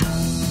you